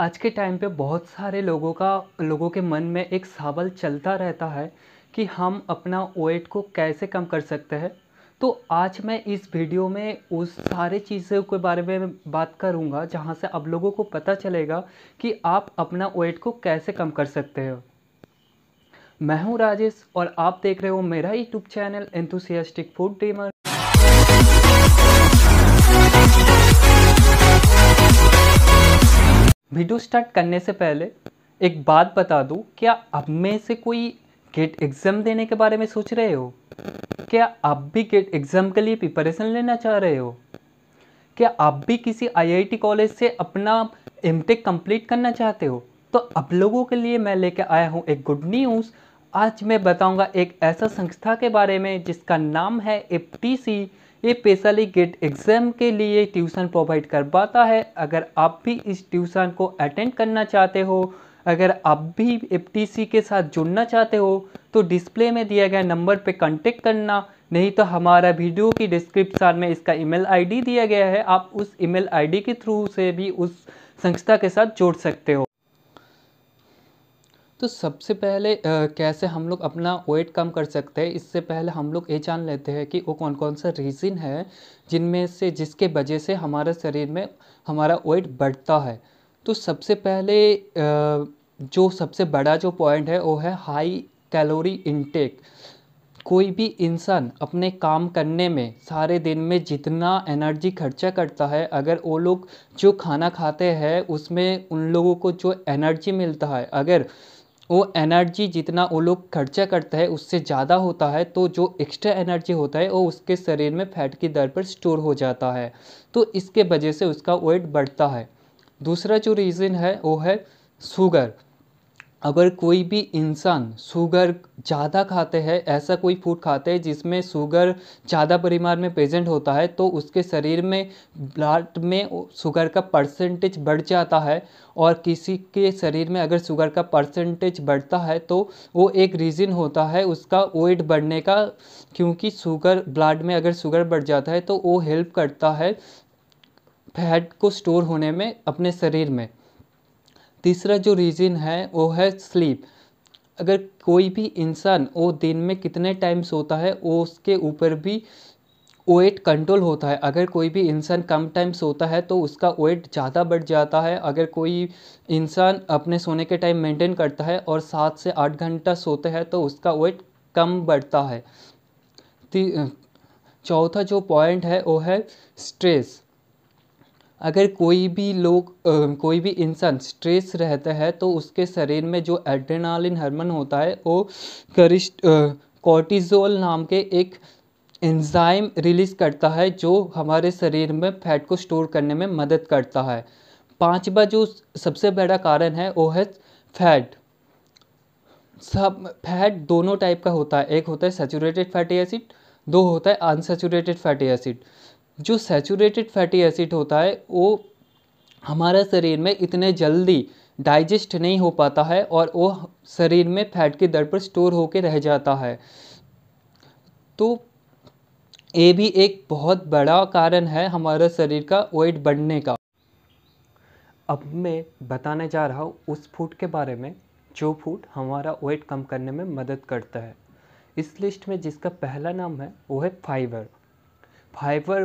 आज के टाइम पे बहुत सारे लोगों का, लोगों के मन में एक सवाल चलता रहता है कि हम अपना वेट को कैसे कम कर सकते हैं। तो आज मैं इस वीडियो में उस सारे चीज़ों के बारे में बात करूँगा, जहाँ से आप लोगों को पता चलेगा कि आप अपना वेट को कैसे कम कर सकते हो। मैं हूँ राजेश और आप देख रहे हो मेरा YouTube channel enthusiastic food dreamer video start करने से पहले एक बात बता दूँ, क्या अब में से कोई गेट एग्ज़ाम देने के बारे में सोच रहे हो? क्या आप भी गेट एग्ज़ाम के लिए प्रिपरेशन लेना चाह रहे हो? क्या आप भी किसी आईआईटी कॉलेज से अपना एमटेक कंप्लीट करना चाहते हो? तो अब लोगों के लिए मैं लेके आया हूँ एक गुड न्यूज़ आज मैं बताऊँगा एक ऐसा संस्था के बारे में जिसका नाम है एफ़ ये स्पेशली गेट एग्ज़ाम के लिए ट्यूशन प्रोवाइड करवाता है। अगर आप भी इस ट्यूशन को अटेंड करना चाहते हो, अगर आप भी एफटीसी के साथ जुड़ना चाहते हो तो डिस्प्ले में दिया गया नंबर पे कांटेक्ट करना। नहीं तो हमारा वीडियो की डिस्क्रिप्शन में इसका ईमेल आईडी दिया गया है। आप उस ईमेल आईडी के थ्रू से भी उस संस्था के साथ जोड़ सकते हो। तो सबसे पहले आ, कैसे हम लोग अपना वेट कम कर सकते हैं? इससे पहले हम लोग ये जान लेते हैं कि वो कौन कौन सा रीज़न है जिनमें से जिसके वजह से हमारे शरीर में हमारा वेट बढ़ता है। तो सबसे पहले आ, जो सबसे बड़ा जो पॉइंट है वो है हाई कैलोरी इनटेक कोई भी इंसान अपने काम करने में सारे दिन में जितना एनर्जी खर्चा करता है अगर वो लोग जो खाना खाते हैं उसमें उन लोगों को जो एनर्जी मिलता है अगर वो एनर्जी जितना वो लोग खर्चा करता है, उससे ज़्यादा होता है तो जो एक्स्ट्रा एनर्जी होता है, वो उसके शरीर में फैट की दर पर स्टोर हो जाता है। तो इसके वजह से उसका वेट बढ़ता है। दूसरा जो रीज़न है, वो है शुगर अगर कोई भी इंसान शुगर ज़्यादा खाते हैं, ऐसा कोई फ़ूड खाते हैं जिसमें शुगर ज़्यादा परिमाण में प्रेजेंट होता है तो उसके शरीर में ब्लड में शुगर का परसेंटेज बढ़ जाता है और किसी के शरीर में अगर शुगर का परसेंटेज बढ़ता है तो वो एक रीज़न होता है उसका वेट बढ़ने का, क्योंकि शुगर ब्लड में अगर शुगर बढ़ जाता है तो वो हेल्प करता है फैट को स्टोर होने में अपने शरीर में। तीसरा जो रीज़न है, वो है स्लीप अगर कोई भी इंसान, वो दिन में कितने टाइम सोता है, वो उसके ऊपर भी वेट कंट्रोल होता है। अगर कोई भी इंसान कम टाइम सोता है तो उसका वेट ज़्यादा बढ़ जाता है। अगर कोई इंसान अपने सोने के टाइम मेंटेन करता है और सात से आठ घंटा सोता है तो उसका वेट कम बढ़ता है। चौथा जो पॉइंट है, वो है स्ट्रेस अगर कोई भी लोग कोई भी इंसान स्ट्रेस रहता है तो उसके शरीर में जो एड्रेनालिन हार्मोन होता है, वो करिस्ट कॉर्टिजोल नाम के एक एंजाइम रिलीज़ करता है, जो हमारे शरीर में फैट को स्टोर करने में मदद करता है। पांचवा जो सबसे बड़ा कारण है, वो है फैट सब फैट दोनों टाइप का होता है, एक होता है सेचूरेटेड फैटी एसिड दो होता है अनसेचूरेटेड फैटी एसिड जो सेचूरेटेड फैटी एसिड होता है, वो हमारे शरीर में इतने जल्दी डाइजेस्ट नहीं हो पाता है और वो शरीर में फैट की दर पर स्टोर होकर रह जाता है। तो ये भी एक बहुत बड़ा कारण है हमारे शरीर का वेट बढ़ने का। अब मैं बताने जा रहा हूँ उस फ़ूड के बारे में, जो फ़ूड हमारा वेट कम करने में मदद करता है। इस लिस्ट में जिसका पहला नाम है, वो है फाइबर फाइबर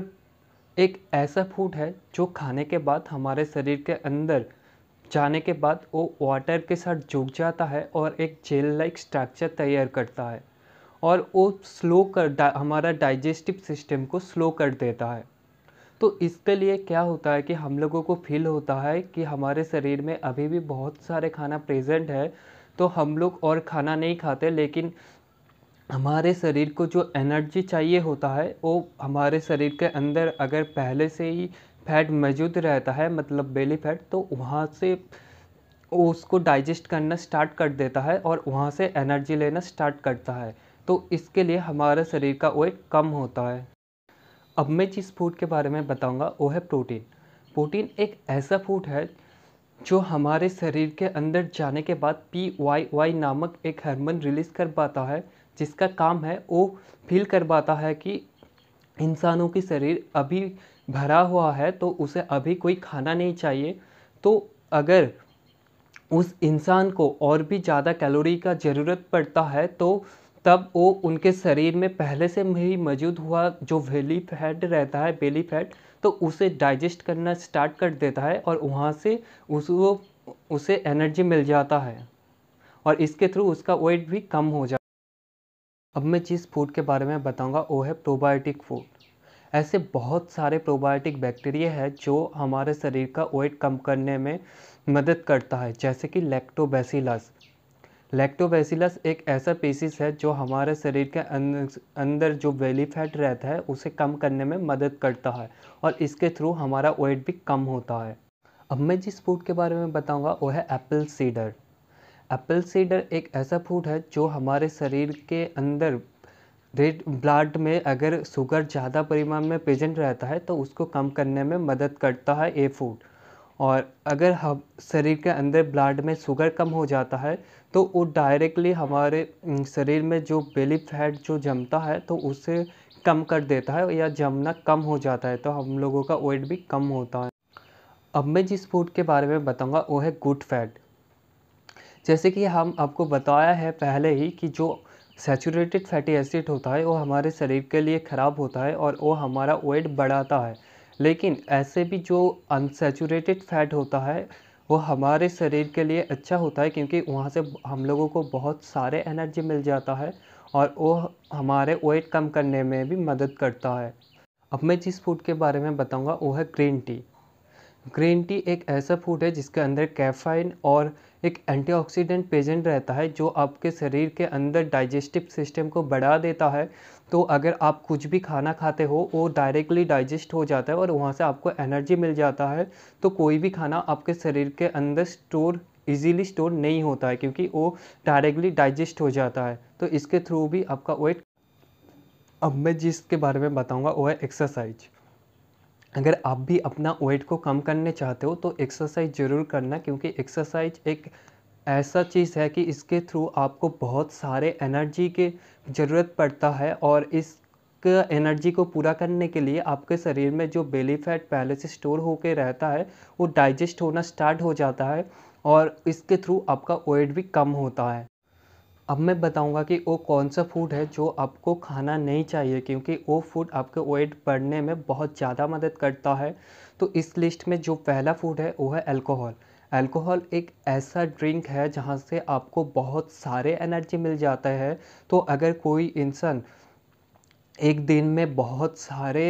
एक ऐसा फ़ूड है जो खाने के बाद हमारे शरीर के अंदर जाने के बाद वो वाटर के साथ जुड़ जाता है और एक जेल लाइक स्ट्रक्चर तैयार करता है और वो स्लो कर डा, हमारा डाइजेस्टिव सिस्टम को स्लो कर देता है। तो इसके लिए क्या होता है कि हम लोगों को फील होता है कि हमारे शरीर में अभी भी बहुत सारे खाना प्रेजेंट है तो हम लोग और खाना नहीं खाते लेकिन हमारे शरीर को जो एनर्जी चाहिए होता है, वो हमारे शरीर के अंदर अगर पहले से ही फैट मौजूद रहता है मतलब बेली फैट तो वहाँ से उसको डाइजेस्ट करना स्टार्ट कर देता है और वहाँ से एनर्जी लेना स्टार्ट करता है। तो इसके लिए हमारे शरीर का वेट कम होता है। अब मैं जिस फ़ूड के बारे में बताऊँगा, वो है प्रोटीन प्रोटीन एक ऐसा फ़ूड है जो हमारे शरीर के अंदर जाने के बाद पी वाई वाई नामक एक हार्मोन रिलीज़ कर पाता है। जिसका काम है, वो फील करवाता है कि इंसानों की शरीर अभी भरा हुआ है तो उसे अभी कोई खाना नहीं चाहिए। तो अगर उस इंसान को और भी ज़्यादा कैलोरी का ज़रूरत पड़ता है तो तब वो उनके शरीर में पहले से ही मौजूद हुआ जो वेली फैट रहता है बेली फैट तो उसे डाइजेस्ट करना स्टार्ट कर देता है और वहाँ से उस, वो, उसे एनर्जी मिल जाता है। और इसके थ्रू उसका वेट भी कम हो जाता अब मैं जिस फ़ूड के बारे में बताऊँगा, वो है प्रोबायोटिक फ़ूड ऐसे बहुत सारे प्रोबायोटिक बैक्टीरिया है जो हमारे शरीर का वेट कम करने में मदद करता है, जैसे कि लैक्टोबैसिलस लैक्टोबैसिलस एक ऐसा पेसिस है जो हमारे शरीर के अंदर जो बेली फैट रहता है, उसे कम करने में मदद करता है और इसके थ्रू हमारा वेट भी कम होता है. अब मैं जिस फ़ूड के बारे में बताऊँगा, वो है एप्पल सीडर एप्पल सीडर एक ऐसा फ़ूड है जो हमारे शरीर के अंदर रेड ब्लड में अगर शुगर ज़्यादा परिमाण में प्रेजेंट रहता है तो उसको कम करने में मदद करता है ये फ़ूड और अगर हम शरीर के अंदर ब्लड में शुगर कम हो जाता है तो वो डायरेक्टली हमारे शरीर में जो बेली फैट जो जमता है तो उसे कम कर देता है या जमना कम हो जाता है तो हम लोगों का वेट भी कम होता है. अब मैं जिस फ़ूड के बारे में बताऊँगा, वो है गुड फैट जैसे कि हम आपको बताया है पहले ही कि जो सेचूरेटेड फैटी एसिड होता है, वो हमारे शरीर के लिए ख़राब होता है और वो हमारा वेट बढ़ाता है। लेकिन ऐसे भी जो अनसेचूरेटेड फैट होता है, वो हमारे शरीर के लिए अच्छा होता है क्योंकि वहाँ से हम लोगों को बहुत सारे एनर्जी मिल जाता है और वो हमारे वेट कम करने में भी मदद करता है। अब मैं जिस फ़ूड के बारे में बताऊँगा, वो है ग्रीन टी ग्रीन टी एक ऐसा फ़ूड है जिसके अंदर कैफ़ाइन और एक एंटीऑक्सीडेंट प्रेजेंट रहता है जो आपके शरीर के अंदर डाइजेस्टिव सिस्टम को बढ़ा देता है। तो अगर आप कुछ भी खाना खाते हो, वो डायरेक्टली डाइजेस्ट हो जाता है और वहाँ से आपको एनर्जी मिल जाता है। तो कोई भी खाना आपके शरीर के अंदर स्टोर इजीली स्टोर नहीं होता है क्योंकि वो डायरेक्टली डाइजेस्ट हो जाता है। तो इसके थ्रू भी आपका वेट अब मैं जिसके बारे में बताऊँगा, वो है एक्सरसाइज अगर आप भी अपना वेट को कम करने चाहते हो तो एक्सरसाइज ज़रूर करना, क्योंकि एक्सरसाइज एक ऐसा चीज़ है कि इसके थ्रू आपको बहुत सारे एनर्जी के ज़रूरत पड़ता है और इस एनर्जी को पूरा करने के लिए आपके शरीर में जो बेली फैट पहले से स्टोर होके रहता है, वो डाइजेस्ट होना स्टार्ट हो जाता है और इसके थ्रू आपका वेट भी कम होता है। अब मैं बताऊँगा कि वो कौन सा फ़ूड है जो आपको खाना नहीं चाहिए, क्योंकि वो फ़ूड आपके वेट बढ़ने में बहुत ज़्यादा मदद करता है। तो इस लिस्ट में जो पहला फ़ूड है, वो है अल्कोहल अल्कोहल एक ऐसा ड्रिंक है जहाँ से आपको बहुत सारे एनर्जी मिल जाता है। तो अगर कोई इंसान एक दिन में बहुत सारे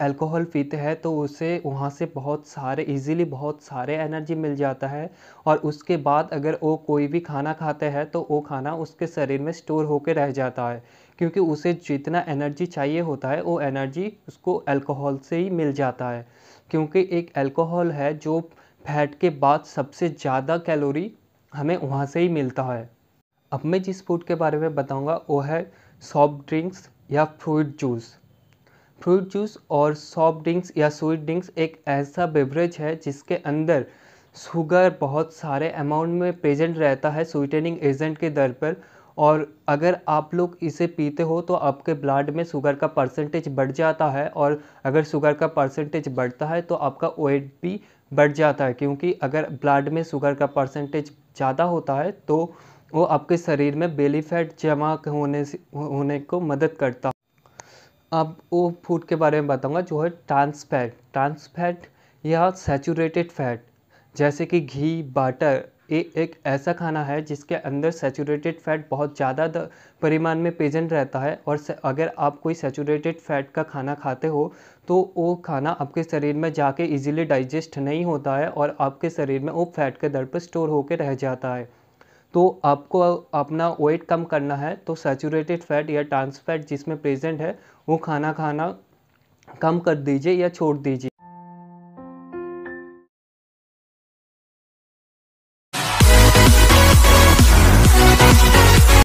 अल्कोहल पीते हैं तो उसे, वहाँ से बहुत सारे इजीली बहुत सारे एनर्जी मिल जाता है। और उसके बाद अगर वो कोई भी खाना खाते हैं तो वो खाना उसके शरीर में स्टोर होकर रह जाता है। क्योंकि उसे जितना एनर्जी चाहिए होता है, वो एनर्जी उसको अल्कोहल से ही मिल जाता है। क्योंकि एक अल्कोहल है, जो फैट के बाद सबसे ज़्यादा कैलोरी हमें वहाँ से ही मिलता है। अब मैं जिस फ़ूड के बारे में बताऊँगा, वो है सॉफ्ट ड्रिंक्स या फ्रूट जूस फ्रूट जूस और सॉफ्ट ड्रिंक्स या स्वीट ड्रिंक्स एक ऐसा बेवरेज है जिसके अंदर शुगर बहुत सारे अमाउंट में प्रेजेंट रहता है स्वीटनिंग एजेंट के दर पर। और अगर आप लोग इसे पीते हो तो आपके ब्लड में शुगर का परसेंटेज बढ़ जाता है और अगर शुगर का परसेंटेज बढ़ता है तो आपका वेट भी बढ़ जाता है, क्योंकि अगर ब्लड में शुगर का परसेंटेज ज़्यादा होता है तो वो आपके शरीर में बेली फैट जमा होने से, होने को मदद करता अब वो फ़ूड के बारे में बताऊँगा, जो है ट्रांस फैट ट्रांस फैट या सेचूरेटेड फैट जैसे कि घी बटर ये एक ऐसा खाना है जिसके अंदर सेचूरेटेड फैट बहुत ज़्यादा परिमाण में प्रेजेंट रहता है और अगर आप कोई सेचूरेटेड फैट का खाना खाते हो तो वो खाना आपके शरीर में जाके इजीली डाइजेस्ट नहीं होता है और आपके शरीर में वो फैट के दर पर स्टोर होकर रह जाता है। तो आपको अपना वेट कम करना है तो सेचूरेटेड फैट या ट्रांस फैट जिसमें प्रेजेंट है, वो खाना खाना कम कर दीजिए या छोड़ दीजिए।